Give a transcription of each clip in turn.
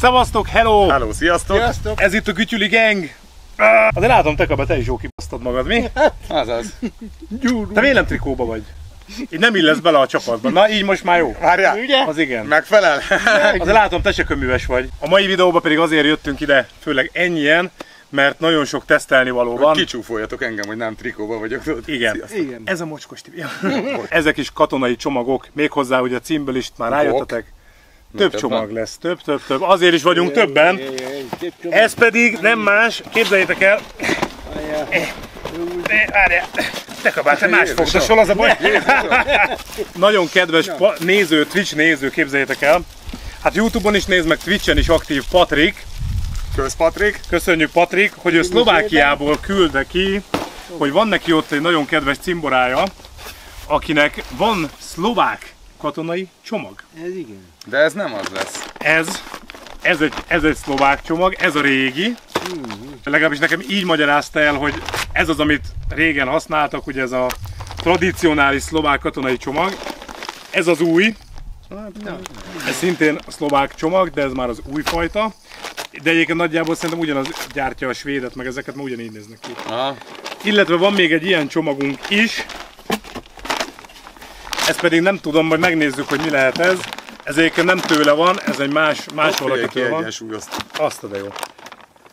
Szevasztok, hello! Hello, sziasztok! Sziasztok! Ez itt a Gütyüli Gang! Azért látom, te kabba, te is jó kibasztad magad, mi? Azaz. Te miért nem trikóba vagy? Így nem illesz bele a csapatba. Na, így most már jó. Várjál! Ugye? Az igen. Megfelel? Azért látom, te se köműves vagy. A mai videóban pedig azért jöttünk ide, főleg ennyien, mert nagyon sok tesztelni való van. Kicsúfoljatok engem, hogy nem trikóba vagyok. tudod? Igen. Sziasztok. Igen. Ez a mocskos tibi. Ezek is katonai csomagok, méghozzá ugye a címből is már rájöttetek. Több csomag van? lesz, több, több, több. Azért is vagyunk többen. Ez pedig nem más, képzeljétek el, Eh, várjál, te kabál, te más fogdosol, az a baj. Nagyon kedves pa- néző, Twitch néző, képzeljétek el. Hát Youtube-on is néz, meg Twitch-en is aktív Patrik. Kösz Patrik. Köszönjük Patrik, hogy ő Szlovákiából küldte ki, hogy van neki ott egy nagyon kedves cimborája, akinek van szlovák katonai csomag. Ez igen. De ez nem az lesz. Ez, ez egy, ez egy szlovák csomag, ez a régi. Legalábbis nekem így magyarázta el, hogy ez az, amit régen használtak, ugye ez a tradicionális szlovák katonai csomag. Ez az új, ez szintén a szlovák csomag, de ez már az új fajta. De egyébként nagyjából szerintem ugyanaz gyártja a svédet, meg ezeket ma ugyanígy néznek ki. Aha. Illetve van még egy ilyen csomagunk is. Ezt pedig nem tudom, majd megnézzük, hogy mi lehet ez. Ez egyébként nem tőle van, ez egy más, más Figyelj, valakitől van. Azt a de jó.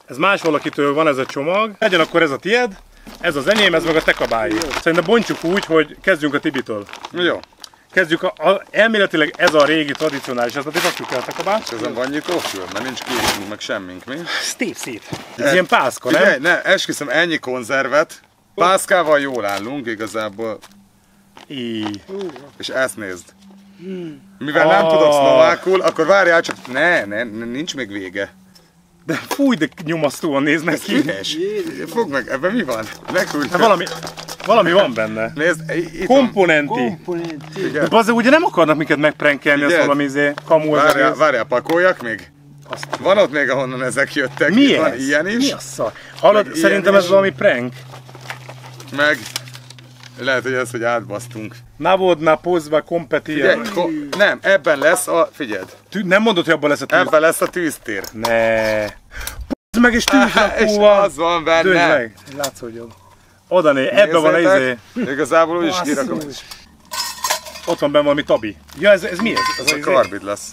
Ez más valakitől van ez a csomag. Legyen akkor ez a tied, ez az enyém, ez meg a te kabály. Szerintem bontjuk úgy, hogy kezdjünk a Tibitől. Jó. Kezdjük a, a, elméletileg ez a régi tradicionális, ezt a rakjuk el a kabát. És ezen van nyitófül, mert nincs kiégünk meg semmink, mi? Szép szét. Ez ilyen pászka, nem? Figyelj, ne, esküszöm, ennyi konzervet. Pászkával jól állunk igazából, Így. és ezt nézd. Mivel nem Ah. tudok szlovákul, akkor várjál csak, ne, ne, ne, nincs még vége. De fúj, de nyomasztóan néznek ki. Üres. Fogd meg, ebben mi van? Meghúgy. Hát valami, valami van benne. Nézd, i- itt van. Komponenti. Komponenti. De bazd, ugye nem akarnak minket megprenkelni, az Figyeld. valami izé, kamu az Várjál, egész. várjál, pakoljak még? Azt- Van ott még, ahonnan ezek jöttek. Mi Van ez? ilyen is, Mi a szar? Hallod, Meg szerintem ez is. valami prank. meg lehet, hogy ez, hogy átbasztunk. Navodna pozva kompetia. Ko- nem, ebben lesz a, figyeld, Tű- Nem mondod, hogy abban lesz a tűz. ebben lesz a tűztér. Ne. P***d meg és És tűzrakóval. az van benne. meg. Látsz, hogy jobb. Oda né, ebben van a izé. Igazából úgy is Basszus. kirakom. Ott van benne valami tabi. Ja, ez, ez mi ez? Ez Ez a izé? karbid lesz.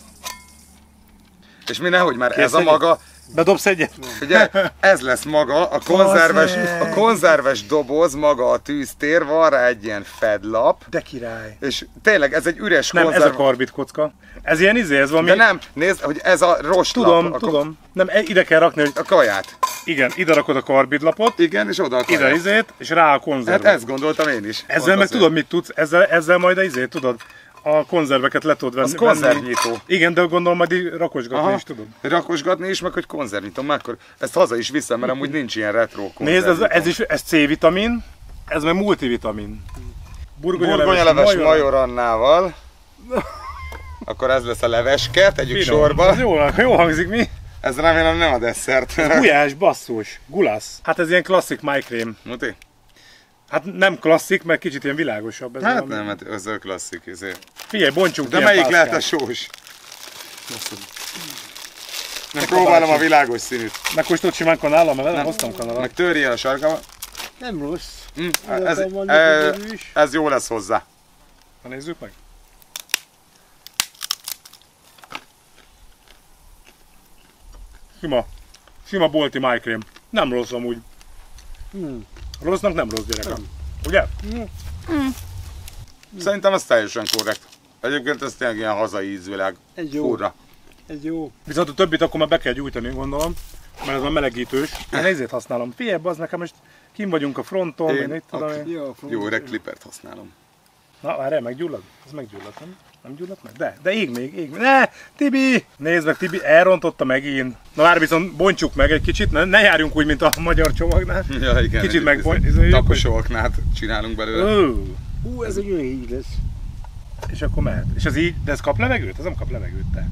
És mi nehogy már ez a maga, Bedobsz egyet? ugye, ez lesz maga, a konzerves, a konzerves doboz, maga a tűztér, van rá egy ilyen fedlap, De király. és tényleg ez egy üres Nem, ez a konzerv. karbit kocka. Ez ilyen izé, ez valami... De nem, nézd, hogy ez a roslap. Tudom, a, tudom. Nem, e- ide kell rakni, hogy A kaját. igen, ide rakod a karbidlapot, Igen, és oda a ide kaját. izét, és rá a konzervet. Hát ezt gondoltam én is. Ezzel meg azért. tudod, mit tudsz? Ezzel, ezzel majd a izét, tudod? A konzerveket le tudod venni. Az konzervnyitó. Igen, de gondolom majd rakosgatni Aha. is tudod. Rakosgatni is, meg hogy konzervnyitom, meg akkor ezt haza is viszem, mert amúgy nincs ilyen retro Nézd, ez, ez is ez C-vitamin, ez meg multivitamin. Burgonyaleves majorannával. Akkor ez lesz a leveske, tegyük Finom. sorba. Ez jó, jó hangzik, mi? Ez remélem nem a desszert. Gulyás, basszus, gulasz. Hát ez ilyen klasszik májkrém. Muti? Hát nem klasszik, mert kicsit ilyen világosabb. Ez Hát valami. nem, hát ez a klasszik. izé. Figyelj, bontsuk De melyik lehet a pászkát. sós? Nem próbálom a világos színűt. Megkóstolt simán kanállal, mert nem hoztam kanállal. Meg törje a sarkaba. Nem rossz. Ezek ez, ez, ez jó lesz hozzá. Na nézzük meg. Sima. Sima bolti májkrém. Nem rossz amúgy. Hmm. Rossznak nem rossz gyerekem. Ugye? Szerintem ez teljesen korrekt. Egyébként ez tényleg ilyen hazai ízvilág. Ez jó. Furra. Ez jó. Viszont a többit akkor már be kell gyújtani, gondolom. Mert ez a melegítős. Én ezért használom. Figyelj, az nekem most kim vagyunk a fronton, Én- én, mit tudom én. Jó, Jó, öreg klipert használom. Na, várjál, meggyullad? Ez meggyullad, nem? Nem gyulladt meg? De, de ég még, ég még. Ne, Tibi! Nézd meg, Tibi, elrontotta megint. Na várj, viszont bontsuk meg egy kicsit, ne, ne járjunk úgy, mint a magyar csomagnál. Ja, igen. Kicsit egy- meg- ez- ez- Taposó aknát csinálunk belőle. Ö, Hú, ez egy olyan így lesz. és akkor mehet. És ez így, de ez kap levegőt? Ez nem kap levegőt, te.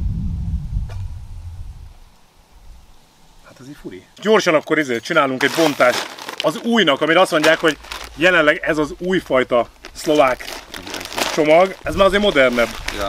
Hát ez így furi. Gyorsan akkor ezért csinálunk egy bontást az újnak, amire azt mondják, hogy jelenleg ez az újfajta szlovák csomag. Ez már azért modernebb. Ja.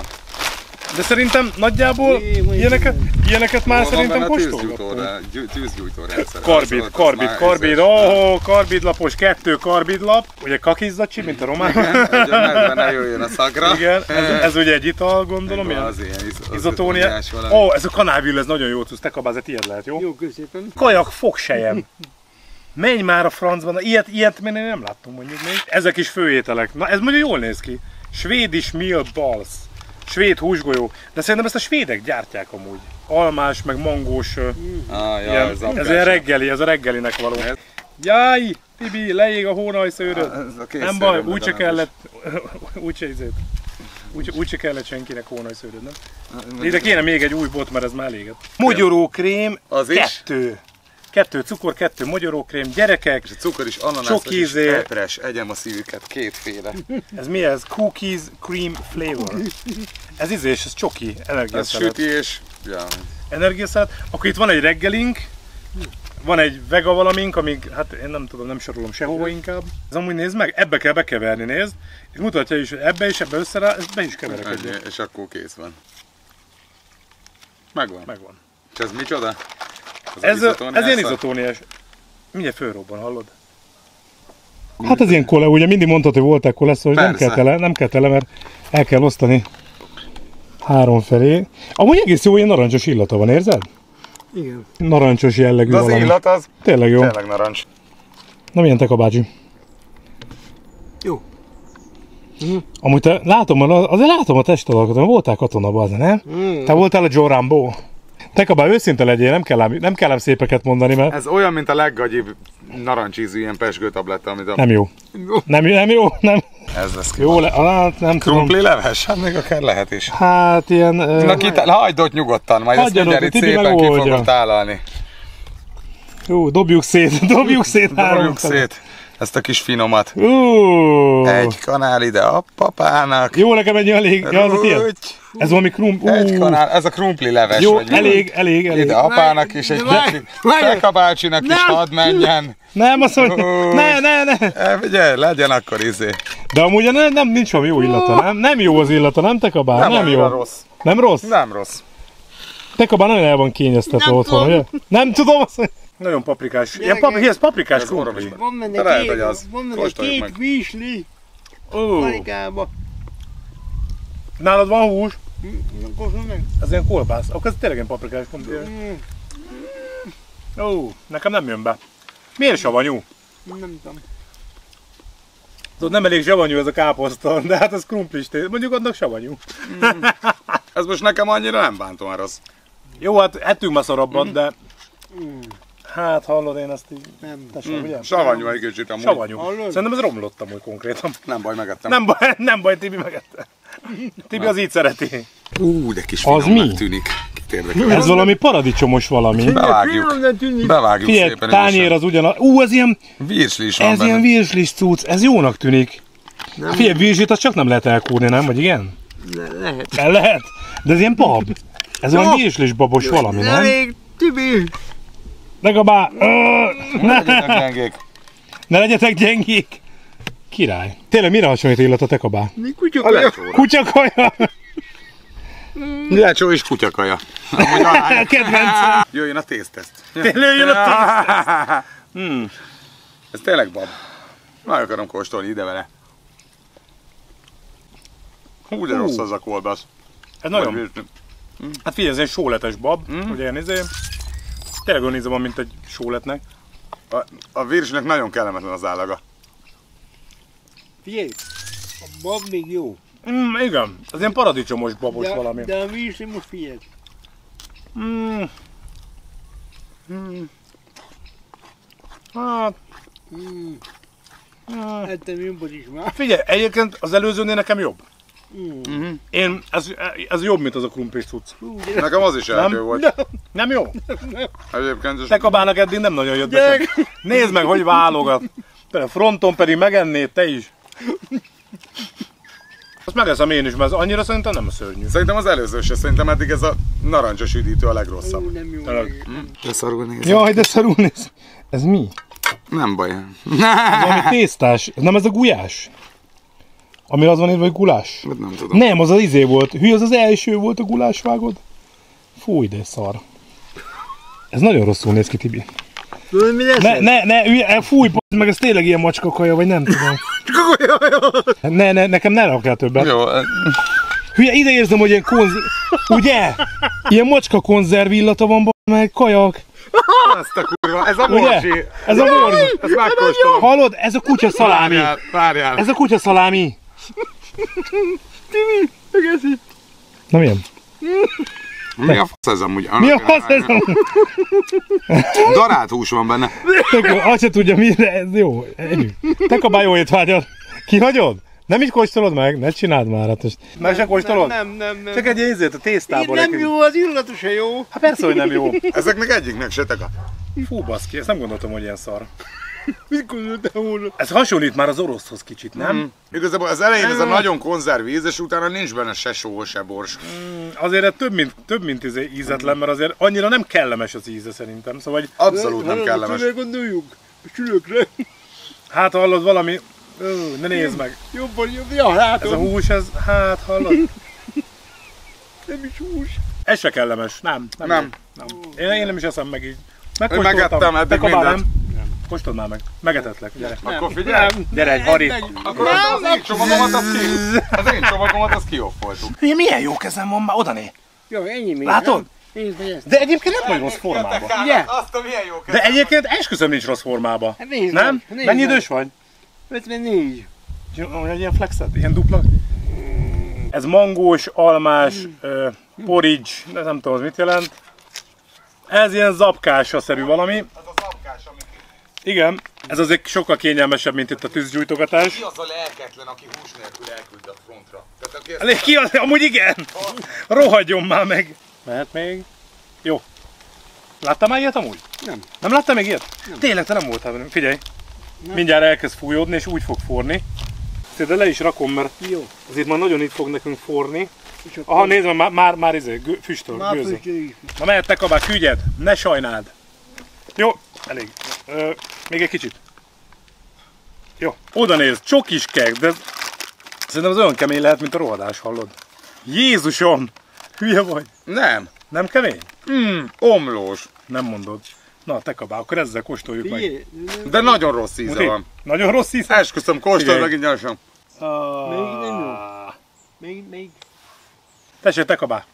De szerintem nagyjából Jé, mondjuk ilyeneket, ilyeneket már szerintem kóstolgattunk. Tűzgyújtó rendszer. Karbid, Az karbid, karbid, oh, karbidlapos, kettő karbidlap, ugye kakizzacsi, mint a román. Igen, ne jöjjön a szagra. Igen, ez, ez ugye egy ital, gondolom, ilyen az ilyen iz- izotónia. Ó, oh, ez a kanálvül, ez nagyon jó tudsz, te kabáz, ez ilyet lehet, jó? Jó, köszépen. Kajak fogsejem. Menj már a francba, na, ilyet, ilyet még én nem láttam mondjuk még. Ezek is főételek. Na ez mondjuk jól néz ki. Svédis meal balls. Svéd húsgolyó. De szerintem ezt a svédek gyártják amúgy. Almás, meg mangós. Ah, ja, ilyen, ez, ez ilyen reggeli, ez a reggelinek való. Jaj, Tibi, leég a hónajszőröd. Ez a kész Nem baj, úgyse kellett, úgyse izét. Úgy, úgyse kellett senkinek hónajszőröd, nem? Ide kéne még egy új bot, mert ez már elégett. Mogyorókrém, Az is? Kettő. Cukor, kettő mogyorókrém, gyerekek, És a cukor is ananász, Sok és ízé. pepres, egyem a szívüket, kétféle. ez mi ez? Cookies cream flavor. Ez ízés, ez csoki, Ez energiaszelet. süti és... Ja. Energiaszelet. Akkor itt van egy reggelink, van egy vega valamink, amíg, hát én nem tudom, nem sorolom sehova inkább. Ez amúgy nézd meg, ebbe kell bekeverni, nézd. És mutatja is, hogy ebbe és ebbe össze ez be is keverekedjen. Ennyi, és akkor kész van. Megvan. Megvan. És ez micsoda? Az Ez, ez ilyen izotóniás. Mindjárt fölrobban, hallod? Hát ez ilyen kole, ugye mindig mondtad, hogy voltak koleszol, hogy nem Persze. kell tele, nem kell tele, mert el kell osztani három felé. Amúgy egész jó, ilyen narancsos illata van, érzed? Igen. Narancsos jellegű De az valami. illat az Tényleg jó. tényleg narancs. Na milyen te kabácsi? Jó. Amúgy te látom, azért látom a testalakot, mert voltál katonaba, az, nem? Mm. Te voltál a Joe Rambo. Te kabá, őszinte legyél, nem kell, ám, nem kell ám szépeket mondani, mert Ez olyan, mint a leggagyibb narancsízű ilyen pesgőtabletta, amit a... nem jó. Nem, nem jó, nem. Ez lesz ki. Jó, le, hát nem tudom. Krumpli leves? Hát még akár lehet is. Hát ilyen... Na kit, hagyd ott nyugodtan, majd ezt Hagyjanak, mindjárt itt szépen ki fogom tálalni. Jó, dobjuk szét, dobjuk szét Dobjuk szét ezt a kis finomat. Ú, Egy kanál ide a papának. Jó, nekem egy elég. Ja, az a. Ez valami krum... Ú, Egy kanál, ez a krumpli leves. Jó, vagy elég, elég, elég. Ide apának is, egy Várj, kicsit. várj. Peka bácsinak is hadd menjen. Nem, azt mondja, ne, ne, ne. E, Figyelj, legyen akkor izé. De amúgy nem, nem, nincs valami jó illata, nem? Nem jó az illata, nem te kabár? Nem, nem jó. rossz. Nem rossz? Nem rossz. Te kabár nagyon el van kényeztetve otthon, tudom. ugye? Nem tudom azt mondja. Nagyon paprikás. Ilyen pap, ez paprikás krumpli. is. Van benne lehet, két, hogy az. van benne Kóstoljuk két meg. vízli Ó, parikába. nálad van hús? Kóstolj meg. Ez ilyen kolbász. Akkor ez tényleg ilyen paprikás krumpli. Mm, Ó, nekem nem jön be. Miért savanyú? Nem tudom. Tudod, nem elég savanyú ez a káposzta, de hát ez krumplis té- Mondjuk annak savanyú. Ez most nekem annyira nem bántóan rossz. Jó, hát ettünk már szarabbat, de Mm, hát hallod, én ezt így... Nem. Te sem, ugye? Savanyú egy kicsit amúgy. Savanyú. Hallod? Szerintem ez romlott amúgy konkrétan. Nem baj, megettem. Nem baj, nem baj, Tibi megette. Tibi az így szereti. Ú, de kis Az mi? tűnik. Érdekel. Ez valami paradicsomos valami. Bevágjuk. Bevágjuk Figyelj, szépen. tányér az ugyanaz. Ú, ez ilyen, Virsli is van ez ilyen benne. virslis cucc, ez jónak tűnik. Figyelj, virslit azt csak nem lehet elkúrni, nem? Vagy igen? Le- Lehet. El lehet. De ez ilyen bab. Ez olyan virslis babos valami, nem? Elég, Tibi. Legalább, ö, ne, Legyetek gyengék. ne legyetek gyengék. Király. Tényleg mire hasonlít illat a tekabá? Mi kutya A lecsóra. Kutyakaja. Lecsó és kutyakaja. Kedvencem. Jöjjön a tészteszt. Tényleg jön a tíz. Hmm. Ez tényleg bab. Meg akarom kóstolni ide vele. Hú, de rossz az a kolbasz. Ez nagyon, hát figyelj, ez egy sóletes bab, Mm. ugye ilyen izé. Tényleg olyan íze van, mint egy sóletnek. A, a virsnek nagyon kellemetlen az állaga. Figyelj, a bab még jó. Mm, igen, ez ilyen paradicsomos babos De, valami. de a vízli most figyelj. Mm. Mm. Hát, Mm. mm. Ettem jobbot is már. figyelj, egyébként az előzőnél nekem jobb. Mm. Én, ez, ez jobb, mint az a krumplis cucc. Nekem az is eltő volt. Nem jó? Egyébként is Te kabának eddig nem nagyon jött be. Nézd meg, hogy válogat. Te fronton pedig megennéd, te is. Azt megeszem én is, mert ez annyira szerintem nem szörnyű. Szerintem az előző se, szerintem eddig ez a narancsos üdítő a legrosszabb. Hm. nem jó. Tényleg. De szarul nézem. Jaj, de szarul néz. Ez mi? Nem baj. Ez valami tésztás. Nem ez a gulyás? Ami az van írva, hogy gulás? Hát nem tudom. Nem, az az izé volt. Hű, az az első volt a gulás, vágod? Fúj, de szar. Ez nagyon rosszul néz ki, Tibi. Mi lesz? Ne, ne, ne, hülye, fúj, p- meg ez tényleg ilyen macska kaja, vagy nem tudom. Ne, ne, nekem ne rakjál többet. Jó, eh, Hülye, ide érzem, hogy ilyen konz... Ugye? Ilyen macska konzerv illata van, meg kajak. ezt a kurva, ez a Ugye? morsi. Ez a borz. Ezt megkóstolom. Hallod? Ez a kutya szalámi. Várjál, várjál. Ez a kutya szalámi. Na milyen? Mi a fasz ez amúgy? Mi a fasz ez? Darált hús van benne. Tök jó, azt se tudja mi, de ez jó. Ennyi. Te kabály jó étvágyat. Kihagyod? Nem is kóstolod meg? Ne csináld már, hát most. Meg se kóstolod? Nem, nem, nem. Csak egy ízét a tésztából. nem egy- jó, az illata se jó. Hát persze, hogy nem jó. Ezeknek egyiknek se teka. Fú, baszki, ezt nem gondoltam, hogy ilyen szar. Volna? Ez hasonlít már az oroszhoz kicsit, nem? Mm. Igazából az elején ez a nagyon konzerv íz, és utána nincs benne se só, se bors. Azért ez több mint, több mint izé ízetlen, mert azért annyira nem kellemes az íze szerintem. Szóval, hogy Abszolút nem kellemes. Tudod, gondoljuk? A sülökre. hát hallod valami, Ö, ne nézd meg. Jobban, jobb. Ja, Ez a látom. hús, ez, hát hallod. Nem is hús. Ez se kellemes, nem. Nem. Nem. nem. Én, én nem is eszem meg így. Én megettem eddig mindent. nem? Kóstold már meg. Megetetlek, gyere. Akkor figyelj! Gyere egy harit. Akkor az, az én csomagomat, az ki, az én csomagomat, az kioffoltuk. Hülye, milyen jó kezem van már, oda né. Jó, ennyi még. Látod? nem? Nézd. De egyébként nem vagy rossz formában. Ugye? Azt a milyen jó De egyébként esküszöm nincs rossz formában. Hát nézd Nem? nézd Mennyi idős vagy? 54. Olyan ilyen flexet? Ilyen dupla? Ez mangós, almás, porridge, nem tudom, az mit jelent. Ez ilyen zapkása-szerű valami. Az a zapkás, ami Igen, ez azért sokkal kényelmesebb, mint itt a tűzgyújtogatás. ki az a lelketlen, aki hús nélkül elküld a frontra. Tehát aki ezt Elég ki az, amúgy igen! Rohadjon már meg! Mehet még? Jó. Láttál már ilyet amúgy? Nem. Nem láttál még ilyet? Nem. Tényleg, te nem voltál velünk. Figyelj. Mindjárt elkezd fújódni, és úgy fog forni. Ezt ide le is rakom, mert Jó. azért már nagyon itt fog nekünk forni. Aha, nézd már, már, már izé, füstöl, Már füstöljük. Na mehettek abba, küldjed, ne sajnáld. Jó, elég. Ö, még egy kicsit. Jó, oda néz, csokis keg, de ez- szerintem az olyan kemény lehet, mint a rohadás, hallod? Jézusom! Hülye vagy? Nem. Nem kemény? Mm, omlós. Nem mondod. Na, te kabá, akkor ezzel kóstoljuk meg. De nagyon rossz íze Muti, van. Nagyon rossz íz? Esküszöm, kóstolj Figyelj. meg így gyorsan. Még nem jó. még, még. Tessék, te kabá.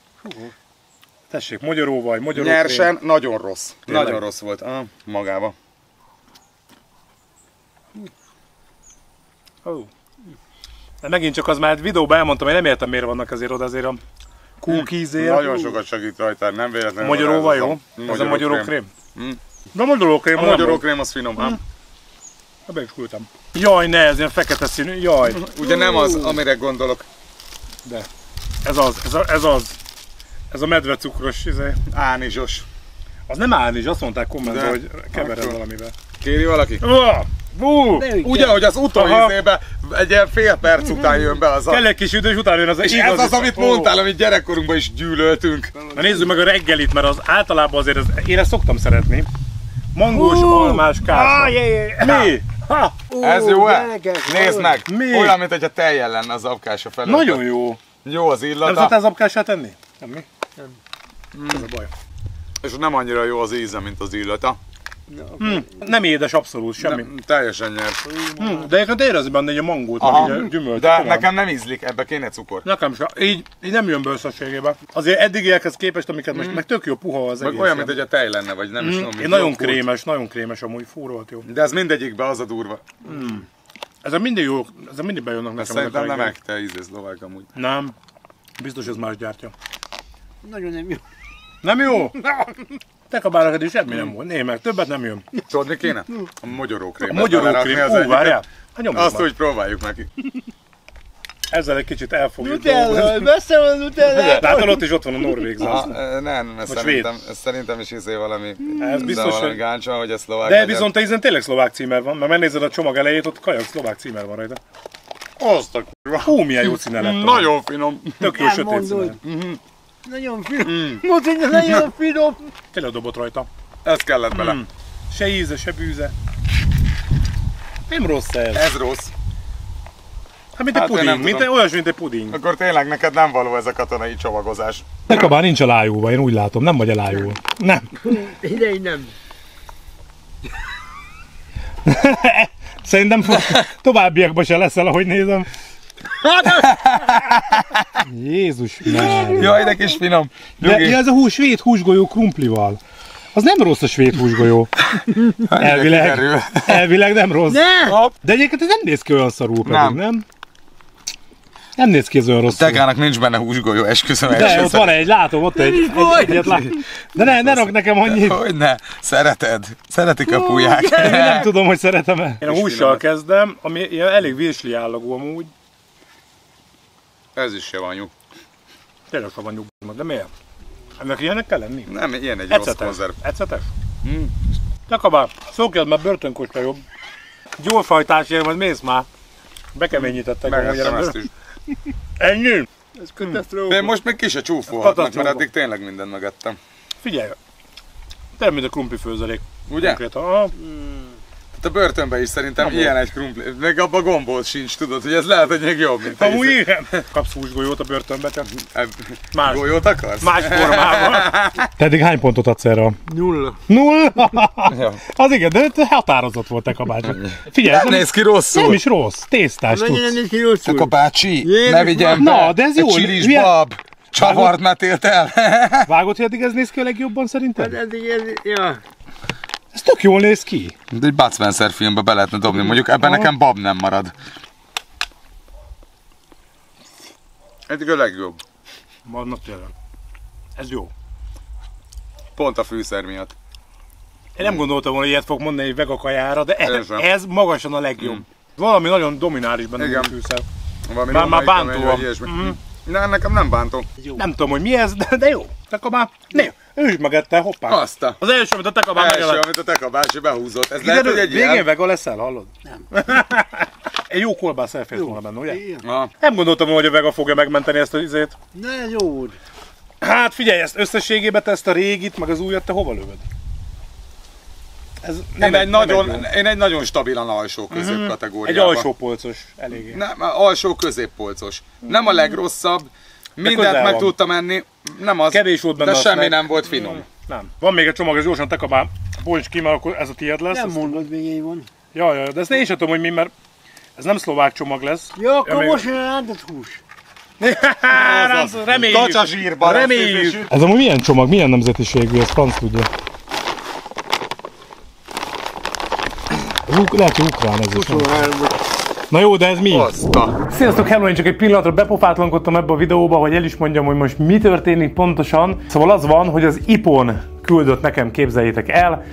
Tessék, magyaróvaj, magyaró Nyersen, nagyon rossz. Tényleg? Nagyon rossz volt. Ah, magába. Oh. De megint csak az már videóban elmondtam, hogy nem értem miért vannak azért oda azért a cookiesért. Nagyon sokat segít rajta, nem véletlenül. Magyaróval jó? Ez a magyaró Magyarókrém. krém? De a magyaró krém, A az nem magyarókrém az finom, nem? volt. Be is küldtem. Jaj, ne, ez ilyen fekete színű, jaj. Ugye nem az, amire gondolok. De. Ez az, ez, a, ez az. Ez a medvecukros, izé. Ánizsos. Az nem állni, azt mondták kommentben, hogy kevered valamivel. Kéri valaki? Uh, Nem Ugye, hogy az utóizébe egy ilyen fél perc után jön be az a... kell egy kis idő, és utána jön az És ez az, amit mondtál, amit gyerekkorunkban is gyűlöltünk. Na nézzük meg a reggelit, mert az általában azért, ez, én ezt szoktam szeretni. Mangós, almás, kása. Ajjaj. Mi? Ha, Ó, Ez jó-e? Nézd meg! Mi? Olyan, mint hogyha tejjel lenne az apkása felett. nagyon jó. Jó az Nem illata, szoktál zapkását tenni? Nem mi? Nem. Ez a baj. és nem annyira jó az íze, mint az illata. Hm, nem édes abszolút, semmi. Nem, teljesen nyer. Hm, de egyébként érezi benne egy a mangót, Aha. meg így a gyümölcs. De tudom. nekem nem ízlik, ebbe kéne cukor. Nekem sem. Így, így nem jön be összességében. Azért eddigiekhez képest, amiket most, meg tök jó puha az Meg egész. olyan, mint hogy a tej lenne, vagy nem is Hm, tudom. Én nagyon krémes, nagyon krémes amúgy, fú, rohadt jó. De ez mindegyikbe az a durva. Ezek mindig jó, ezek mindig bejönnek nekem. Szerintem a nem ekte ízé szlovák amúgy. Nem. Biztos ez más gyártja. Nagyon nem jó. Nem jó? Te kabárakad is semmi nem volt. Német, többet nem jön. Tudod, mi kéne? A mogyorókrém. A magyarókrém, ú, várjál. Azt már. úgy próbáljuk neki. Ezzel egy kicsit elfogjuk. Nutella, messze van Nutella. Látod, ott is ott van a norvég zászló. nem, ez szerintem, ez szerintem is izé valami, Ez de biztos, valami hogy... gáncsa, hogy a szlovák De legyen. viszont te ezen tényleg szlovák címer van, mert megnézed a csomag elejét, ott kajak szlovák címer van rajta. Azt a kurva. Hú, milyen jó színe lett. Nagyon finom. Tök jó sötét színe. Nagyon finom. Mondd, hogy nagyon finom. Tényleg dobott rajta. Ez kellett bele. Mm. Se íze, se bűze. Nem rossz ez. Ez rossz. Hát mint egy Hát én puding, mint egy, olyas, mint egy puding. Akkor tényleg neked nem való ez a katonai csomagozás. Nekabár nincs a lájóba, én úgy látom, nem vagy a lájó. Nem. Ide nem. Szerintem továbbiakban se leszel, ahogy nézem. Jézus Mária. Jaj, de kis finom. De ja, ez a hús, svéd húsgolyó krumplival. Az nem rossz a svéd húsgolyó. Elvileg, elvileg nem rossz. Ne! De egyébként ez nem néz ki olyan szarul pedig, Nem. nem? Nem néz ki ez olyan rosszul. Tegának nincs benne húsgolyó, esküszöm. De esküszöm. ott van egy, látom, ott egy, egy, volt. egyet lát. De ne, ne rak nekem annyit. Hogy ne, szereted. Szeretik a pulyák. Én nem tudom, hogy szeretem-e. Én a hússal kezdem, ami elég vésli állagú amúgy. Ez is savanyú. Tényleg savanyú, de miért? Ennek ilyenek kell lenni? Nem, ilyen egy rossz Ecetes. konzerv. Ecetes? Mm. Jakabá, szókért, mert börtönkocsa jobb. Gyorshajtásért majd mész már. Bekeményítettek Megettem ezt is. Ennyi? Ez katasztrófa. De most még ki se csúfolhatnak, mert addig tényleg mindent megettem. Figyelj! Te mint a krumpli főzelék. Ugye? Konkrétan. Aha. Hát a börtönben is szerintem Nem ilyen egy krumpli. Meg abban gombóc sincs, tudod, hogy ez lehet, hogy még jobb, mint Amúgy egy- igen. Kapsz húsgolyót a börtönbe, te Eb- Más. Golyót akarsz? más formában. Te eddig hány pontot adsz erre? Nulla. Null? Ja. Az igen, de határozott volt te kabács. Figyelj, Nem nem, néz ki rosszul. nem is rossz. Tésztás tudsz. néz ki rosszul? Akkor bácsi, Jézus, ne vigyen be. Na, de ez jó. Csilis Milyen- bab. Csavart metélt el. Vágod, hogy eddig ez néz ki a legjobban szerinted? Hát eddig ez, ja. Ez tök jól néz ki. De egy Bud Spencer filmbe be lehetne dobni, mondjuk ebben nekem bab nem marad. Eddig a legjobb. Vannak tényleg. Ez jó. Pont a fűszer miatt. Én nem gondoltam volna, hogy ilyet fog mondani egy vega kajára, de ez, ez magasan a legjobb. Valami nagyon dominális benne Igen. a fűszer. Valami Már- már bántó. Mhm. Ne, nekem nem bántó. Nem tudom, hogy mi ez, de, de jó. Tekabá, ne, ő is megette, hoppá. Azt a Az első, amit a tekabá első, megelett. amit a tekabási behúzott. Ez lehet, hogy egy végén ilyen... vega leszel, hallod? Nem. egy jó kolbász elfért volna benne, ugye? Igen. Nem gondoltam hogy a vega fogja megmenteni ezt az izét. Ne, jó volt. Hát figyelj, ezt összességében te ezt a régit, meg az újat, te hova lövöd? Ez Én egy, nagyon, jó. én egy nagyon stabilan alsó közép Egy kategóriában. alsó polcos, eléggé. Nem, alsó középpolcos. Nem a legrosszabb. Mindent meg tudtam enni. Nem az, Kevés volt benne de semmi nem volt finom. Nem. Van még egy csomag, ez gyorsan tekabá. Bonts ki, mert akkor ez a tiéd lesz. Nem Ezt- mondod, még én van. Ja, ja, de ezt én sem tudom, hogy mi, mert ez nem szlovák csomag lesz. Ja, akkor még- most jön a rántott hús. Nem, reméljük. Kacsazsírban Reméljük. Ez amúgy milyen csomag, milyen nemzetiségű, ez franc tudja. Ez uk- lehet, hogy ukrán ez is. nem? 23 Na jó, de ez mi? Azt a... Sziasztok, hello, én csak egy pillanatra bepofátlankodtam ebbe a videóba, hogy el is mondjam, hogy most mi történik pontosan. Szóval az van, hogy az IPON küldött nekem, képzeljétek el,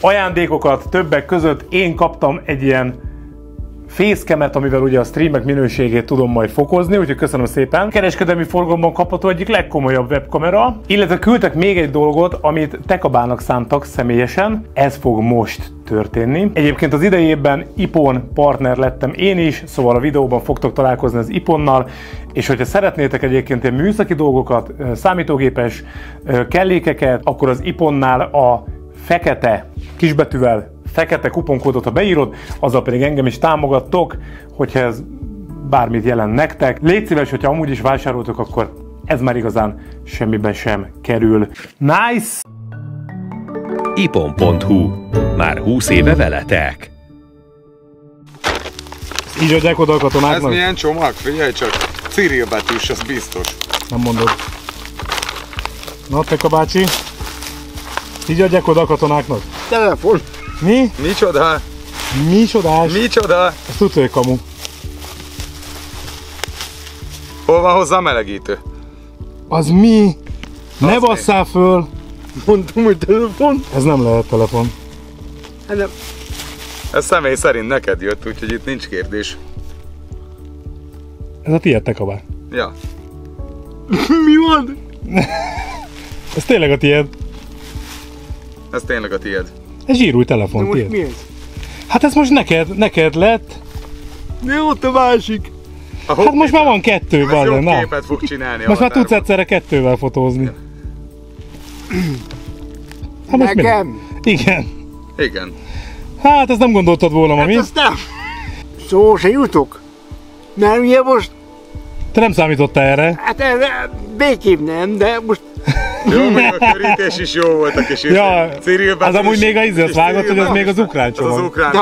ajándékokat többek között én kaptam egy ilyen fészkemet, amivel ugye a streamek minőségét tudom majd fokozni, úgyhogy köszönöm szépen. Kereskedelmi forgalomban kapható egyik legkomolyabb webkamera, illetve küldtek még egy dolgot, amit Tekabának szántak személyesen. Ez fog most történni. Egyébként az idejében IPON partner lettem én is, szóval a videóban fogtok találkozni az IPON-nal, és hogyha szeretnétek egyébként ilyen műszaki dolgokat, számítógépes kellékeket, akkor az IPON-nál a fekete kisbetűvel fekete kuponkódot, ha beírod, azzal pedig engem is támogattok, hogyha ez bármit jelent nektek. Légy szíves, hogyha amúgy is vásároltok, akkor ez már igazán semmiben sem kerül. Nice! ipon.hu. Már 20 éve veletek. Így adják oda a Ez katonáknak? milyen csomag? Figyelj csak. Cyril betűs, az biztos. Nem mondod. Na, Teka bácsi. Így adják oda a katonáknak? Telefon. Mi? Micsoda? Mi csodás? Micsoda? Ezt tudja, hogy kamu. Hol van hozzá melegítő? Az mi? Ne Az mi? basszál föl! Mondtam, hogy telefon. Ez nem lehet telefon. Hát nem. Ez személy szerint neked jött, úgyhogy itt nincs kérdés. Ez a tiéd, Teka bá. Ja. Mi van? Ez tényleg a tiéd. Ez tényleg a tiéd. Ez zsírúj De telefon, most tiéd. mi ez? Hát ez most neked, neked lett. De ott a másik. A Hát most már van kettő, jobb na. képet fog csinálni. Most már tudsz egyszerre kettővel fotózni. Hát most mi? Nekem. Igen. Igen. Hát ezt nem gondoltad volna, Hát mami? azt nem. Szó se jutok. Mert ugye most, Te nem számítottál erre? hát erre békém nem, de most Jó, meg a körítés is jó volt a kis. Ja, Cyril az amúgy még a és vágott, hogy az még az ukrán Az az csomag. ukrán de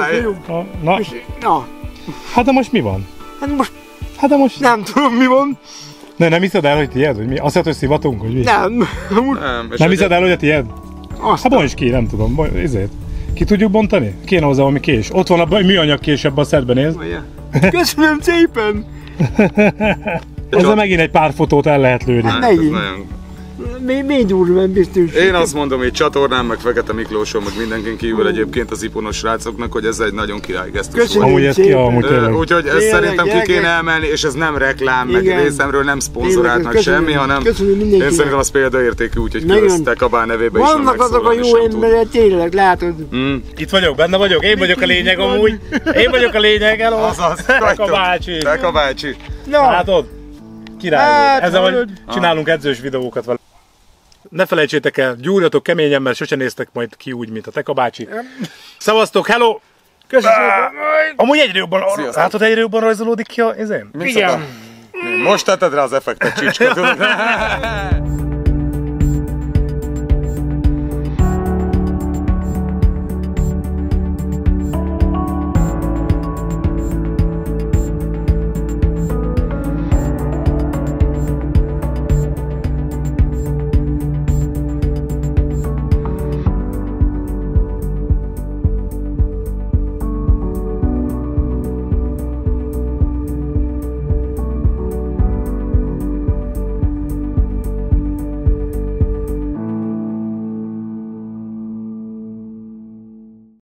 hát. Na, Na, na, hát de most mi van? hát most Hát de most... nem tudom mi van. Ne, nem hiszed el, hogy tiéd, hogy mi? Azt hiszed, hogy szivatunk, hogy mi? Nem, Nem, Nem hiszed el, hogy a tiéd? azt Hát bonts ki, nem tudom, bonts, ezért. Ki tudjuk bontani? Kéne hozzá valami kés. Ott van a műanyag kés ebben a szedben, nézd. Köszönöm szépen. Ezzel megint egy pár fotót el lehet lőni. Hát, ez megint. Még, még durván biztos. Én azt mondom, hogy csatornám, meg Fekete Miklóson, meg mindenkin kívül egyébként az iponos srácoknak, hogy ez egy nagyon király gesztus volt. Amúgy ez ki, szépen. amúgy Ö, tényleg. Úgyhogy ezt Tényleg, szerintem ki kéne emelni, és ez nem reklám, meg Igen. részemről nem szponzorált, meg semmi, hanem én szerintem az példaértékű, úgyhogy külözte Kabál nevében is van Vannak azok a jó emberek, tényleg, látod. Mm. Itt vagyok, benne vagyok, én vagyok a lényeg amúgy. Én vagyok a lényeg, hello. Azaz, Eka bácsi. Teka bácsi. Látod? Király Hát. Ezzel csinálunk edzős videókat vele. Ne felejtsétek el, gyúrjatok keményen, mert sose néztek majd ki úgy, mint a Teka bácsi. Szevasztok, hello! köszönöm. Amúgy egyre jobban, Sziasztok. látod, egyre jobban rajzolódik ki a izén? Micsoda? Most tetted rá az effektet, csicska, tudod?